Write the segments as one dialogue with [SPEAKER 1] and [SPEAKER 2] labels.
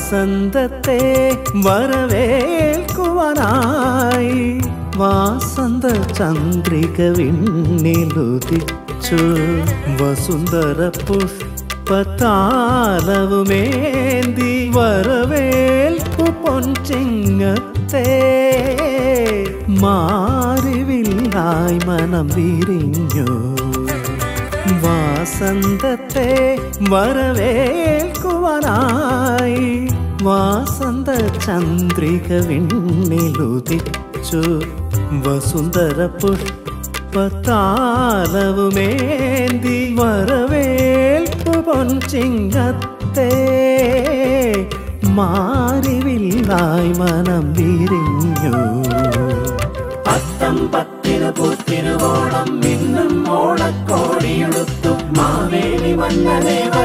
[SPEAKER 1] വാസന്തത്തെ വരവേൽക്കുവാനായി വാസന്ത ചന്ദ്രിക വിണ്ണിലുദിച്ചു. വസുന്ധര പുഷ്പത്താലവുമേന്തി വരവേൽപ്പു പൊൻചിങ്ങത്തെ. മാറിവില്ലായി മനം വിരിഞ്ഞു. വാസന്തത്തെ വരവേൽക്കുവാനായി വാസന്ത ചന്ദ്രിക വിണ്ണിലുദിച്ചു വസുന്ധര പുഷ്പത്താലവുമേന്തി വരവേൽപ്പു പൊൻചിങ്ങത്തെ മാറിവില്ലായി മനം വിരിഞ്ഞു.
[SPEAKER 2] അത്തം പത്തിന് പൂത്തിരുവോണം മിന്നും ഓണക്കോടിയെടുത്തു. മാവേലി വരവേൽപ്പൂ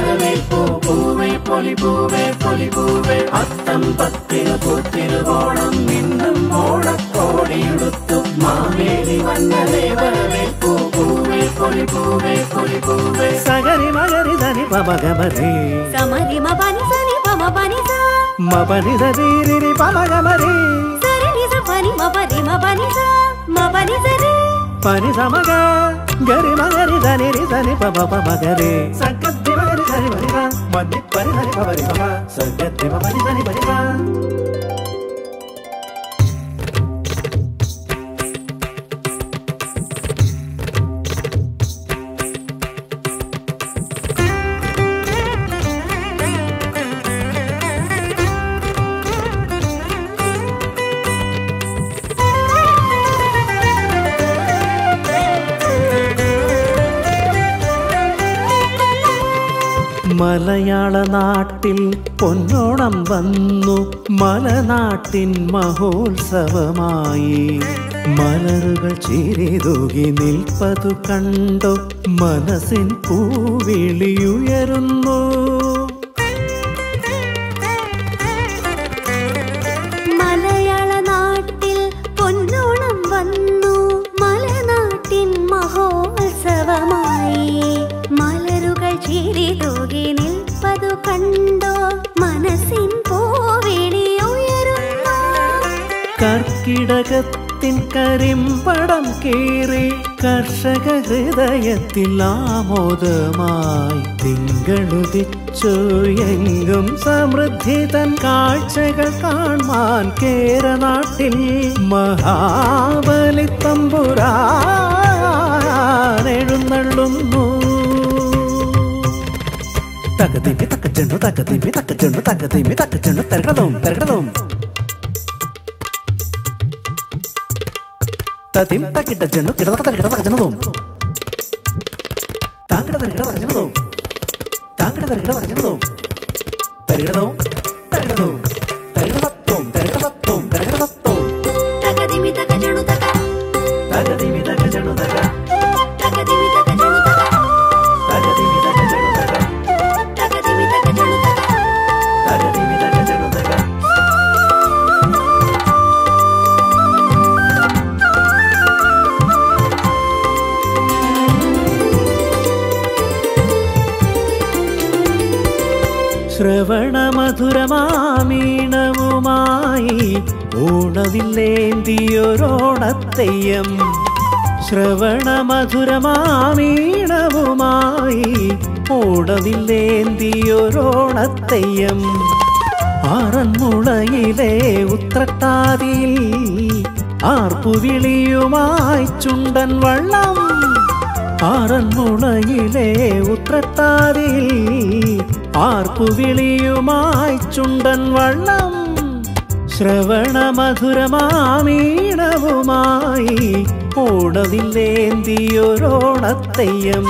[SPEAKER 2] பொலிபூவே பொலிபூவே. அத்தம் பத்திர பூத்திருவோணம் இன்னும் ஓடக்கோடியுடுத்து மாமேலி வண்ணனே வரவே. பூவே பொலிபூவே பொலிபூவே. சகரி மகரி தனி
[SPEAKER 1] பமகமதி சமரி மபனி சனி
[SPEAKER 3] பமபனி சா. மபனி தீரி பமகமதி சரி நிச
[SPEAKER 1] பனி மபரி மபனி
[SPEAKER 3] சா. மபனி சரி. పని
[SPEAKER 1] సమగా గరి మగరి ధని ధని పమ పమ గరి సక్కత్తి మగరి మన్ని పని ధని పమరి పమ సగత్తి మని ధని మరిగా മലയാള നാട്ടിൽ പൊന്നോണം വന്നു. മലനാട്ടിൻ മഹോത്സവമായി. മലറുകൾ ചിരിതൂകി നിൽപ്പതു കണ്ടു. മനസ്സിൻ പൂവിളിയുയരുന്നു.
[SPEAKER 3] മലയാള നാട്ടിൽ പൊന്നോണം വന്നു. മഹോത്സവമായി. മലരുകൾ നിൽപ്പതു കണ്ടോ മനസ്സിൻ
[SPEAKER 1] കർക്കിടകത്തിൻ കരിമ്പടം കീറി കർഷക ഹൃദയത്തിൽ ആമോദമായി തിങ്കളുതിച്ചു. എങ്കും സമൃദ്ധി തൻ കാഴ്ചകൾ കാണാൻ കേരനാട്ടിൽ മഹാബലി തകതിമി തക്കച്ചെണ്ണു తక్క തക്കച്ചെണ്ണു తిరగడం తిరగడం തരകടവും തരകടവും തതിം కిడదక ചെണ്ണു കിടത തരകിട తాంగడ താങ്കിട തരകിട പറഞ്ഞതും తాంగడ തരകിട പറഞ്ഞതും തരകിടവും തരകിടവും തരകിടത്തവും ശ്രവണമധുരമാമീണവുമായി ഓണവില്ലേന്തിയൊരോണത്തെയ്യം ശ്രവണമധുരമാമീണവുമായി ഓണവില്ലേന്തിയൊരോണത്തെയ്യം ആറന്മുളയിലെ ഉത്രട്ടാതിയിൽ ആർപ്പുവിളിയുമായി ചുണ്ടൻ വള്ളം. ആറന്മുളയിലെ ഉത്രട്ടാതിയിൽ ആർപ്പുവിളിയുമായി ചുണ്ടൻ വള്ളം ശ്രവണ മധുരമാമീണവുമായി ഓടവില്ലേന്തിയൊരോണത്തെയ്യം.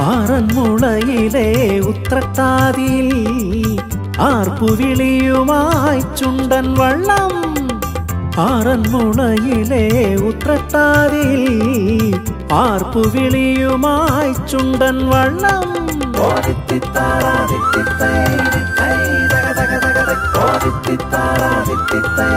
[SPEAKER 1] ആറന്മുളയിലെ ഉത്രത്താതിൽ ആർപ്പുവിളിയുമായി ചുണ്ടൻ വള്ളം ആറന്മുളയിലെ ഉത്രത്താതിൽ ആർപ്പുവിളിയുമായി ചുണ്ടൻ വള്ളം
[SPEAKER 2] ஓடித்தி தாரா வித்தித்தை கை தக தக தக ஓடித்தி தாரா வித்தித்தை.